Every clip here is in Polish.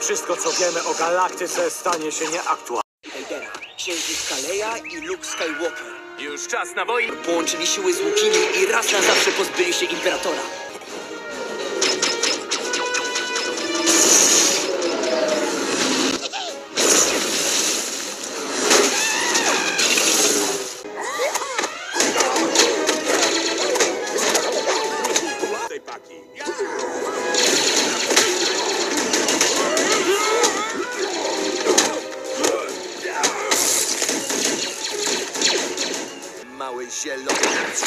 Wszystko, co wiemy o galaktyce, stanie się nieaktualne. Vadera, księżyc Kaleja i Luke Skywalker. Już czas na wojnę. Połączyli siły z Łukini i raz na zawsze pozbyli się Imperatora. We shall looking at?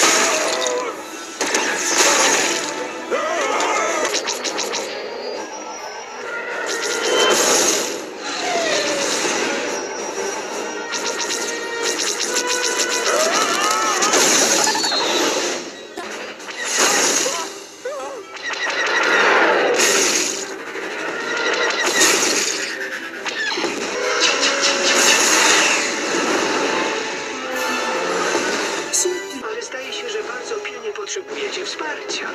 potrzebujecie wsparcia.